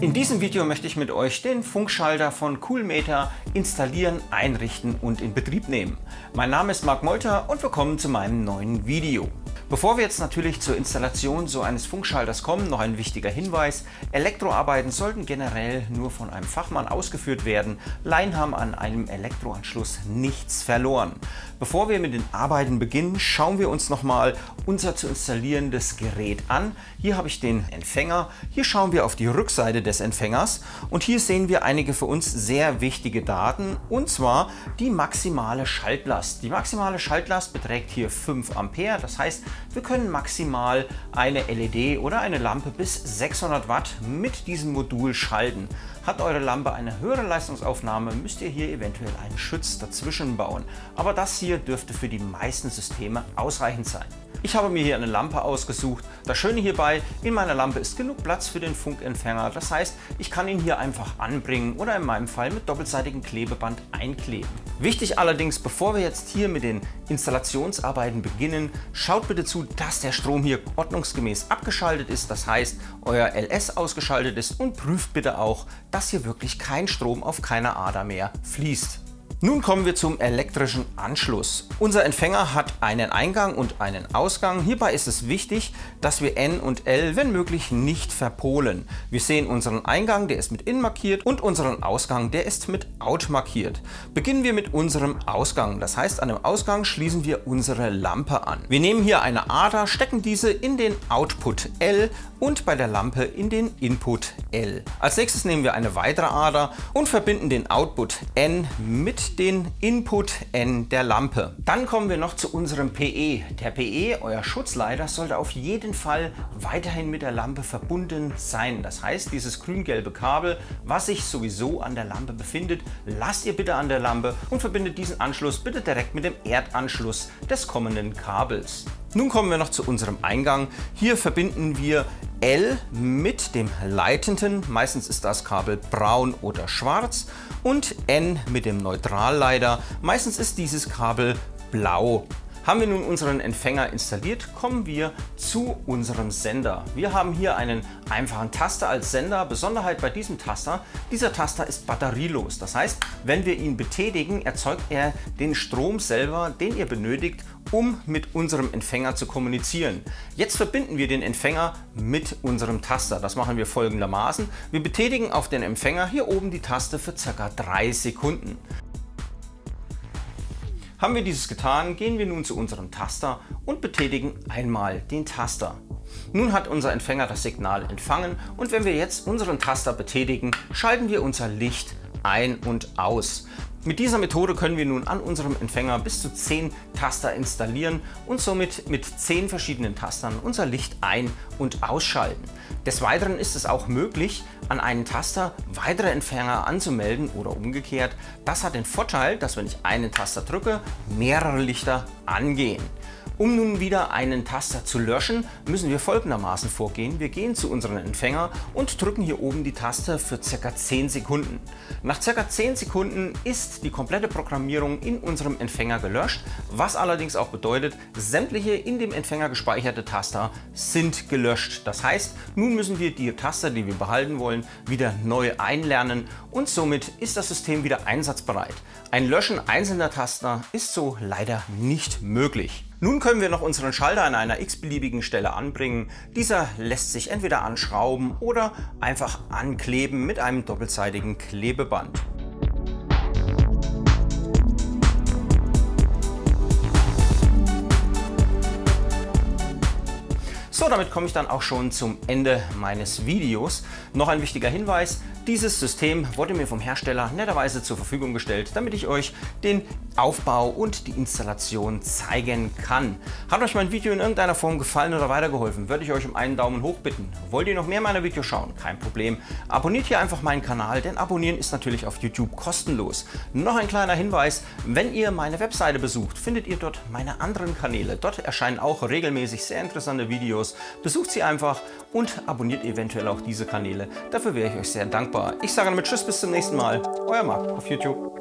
In diesem Video möchte ich mit euch den Funkschalter von Coolmeter installieren, einrichten und in Betrieb nehmen. Mein Name ist Marc Molter und willkommen zu meinem neuen Video. Bevor wir jetzt natürlich zur Installation so eines Funkschalters kommen, noch ein wichtiger Hinweis. Elektroarbeiten sollten generell nur von einem Fachmann ausgeführt werden. Laien haben an einem Elektroanschluss nichts verloren. Bevor wir mit den Arbeiten beginnen, schauen wir uns nochmal unser zu installierendes Gerät an. Hier habe ich den Empfänger. Hier schauen wir auf die Rückseite des Empfängers und hier sehen wir einige für uns sehr wichtige Daten und zwar die maximale Schaltlast. Die maximale Schaltlast beträgt hier 5 Ampere. Das heißt, wir können maximal eine LED oder eine Lampe bis 600 Watt mit diesem Modul schalten. Hat eure Lampe eine höhere Leistungsaufnahme, müsst ihr hier eventuell einen Schutz dazwischen bauen. Aber das hier dürfte für die meisten Systeme ausreichend sein. Ich habe mir hier eine Lampe ausgesucht. Das Schöne hierbei, in meiner Lampe ist genug Platz für den Funkempfänger. Das heißt, ich kann ihn hier einfach anbringen oder in meinem Fall mit doppelseitigem Klebeband einkleben. Wichtig allerdings, bevor wir jetzt hier mit den Installationsarbeiten beginnen, schaut bitte zu, dass der Strom hier ordnungsgemäß abgeschaltet ist. Das heißt, euer LS ausgeschaltet ist und prüft bitte auch, dass hier wirklich kein Strom auf keiner Ader mehr fließt. Nun kommen wir zum elektrischen Anschluss. Unser Empfänger hat einen Eingang und einen Ausgang. Hierbei ist es wichtig, dass wir N und L, wenn möglich, nicht verpolen. Wir sehen unseren Eingang, der ist mit In markiert und unseren Ausgang, der ist mit Out markiert. Beginnen wir mit unserem Ausgang. Das heißt, an dem Ausgang schließen wir unsere Lampe an. Wir nehmen hier eine Ader, stecken diese in den Output L und bei der Lampe in den Input L. Als nächstes nehmen wir eine weitere Ader und verbinden den Output N mit den Input N der Lampe. Dann kommen wir noch zu unserem PE. Der PE, euer Schutzleiter, sollte auf jeden Fall weiterhin mit der Lampe verbunden sein. Das heißt, dieses grün-gelbe Kabel, was sich sowieso an der Lampe befindet, lasst ihr bitte an der Lampe und verbindet diesen Anschluss bitte direkt mit dem Erdanschluss des kommenden Kabels. Nun kommen wir noch zu unserem Eingang. Hier verbinden wir L mit dem leitenden, meistens ist das Kabel braun oder schwarz, und N mit dem Neutralleiter, meistens ist dieses Kabel blau. Haben wir nun unseren Empfänger installiert, kommen wir zu unserem Sender. Wir haben hier einen einfachen Taster als Sender. Besonderheit bei diesem Taster, dieser Taster ist batterielos. Das heißt, wenn wir ihn betätigen, erzeugt er den Strom selber, den ihr benötigt, um mit unserem Empfänger zu kommunizieren. Jetzt verbinden wir den Empfänger mit unserem Taster. Das machen wir folgendermaßen. Wir betätigen auf den Empfänger hier oben die Taste für ca. 3 Sekunden. Haben wir dieses getan, gehen wir nun zu unserem Taster und betätigen einmal den Taster. Nun hat unser Empfänger das Signal empfangen und wenn wir jetzt unseren Taster betätigen, schalten wir unser Licht ein und aus. Mit dieser Methode können wir nun an unserem Empfänger bis zu 10 Taster installieren und somit mit 10 verschiedenen Tastern unser Licht ein- und ausschalten. Des Weiteren ist es auch möglich, an einen Taster weitere Empfänger anzumelden oder umgekehrt. Das hat den Vorteil, dass wenn ich einen Taster drücke, mehrere Lichter angehen. Um nun wieder einen Taster zu löschen, müssen wir folgendermaßen vorgehen. Wir gehen zu unserem Empfänger und drücken hier oben die Taste für ca. 10 Sekunden. Nach ca. 10 Sekunden ist die komplette Programmierung in unserem Empfänger gelöscht, was allerdings auch bedeutet, sämtliche in dem Empfänger gespeicherte Taster sind gelöscht. Das heißt, nun müssen wir die Taster, die wir behalten wollen, wieder neu einlernen und somit ist das System wieder einsatzbereit. Ein Löschen einzelner Taster ist so leider nicht möglich. Nun können wir noch unseren Schalter an einer x-beliebigen Stelle anbringen. Dieser lässt sich entweder anschrauben oder einfach ankleben mit einem doppelseitigen Klebeband. So, damit komme ich dann auch schon zum Ende meines Videos. Noch ein wichtiger Hinweis, dieses System wurde mir vom Hersteller netterweise zur Verfügung gestellt, damit ich euch den Aufbau und die Installation zeigen kann. Hat euch mein Video in irgendeiner Form gefallen oder weitergeholfen, würde ich euch um einen Daumen hoch bitten. Wollt ihr noch mehr meiner Videos schauen? Kein Problem. Abonniert hier einfach meinen Kanal, denn abonnieren ist natürlich auf YouTube kostenlos. Noch ein kleiner Hinweis, wenn ihr meine Webseite besucht, findet ihr dort meine anderen Kanäle. Dort erscheinen auch regelmäßig sehr interessante Videos. Besucht sie einfach und abonniert eventuell auch diese Kanäle. Dafür wäre ich euch sehr dankbar. Ich sage damit Tschüss, bis zum nächsten Mal. Euer Marc auf YouTube.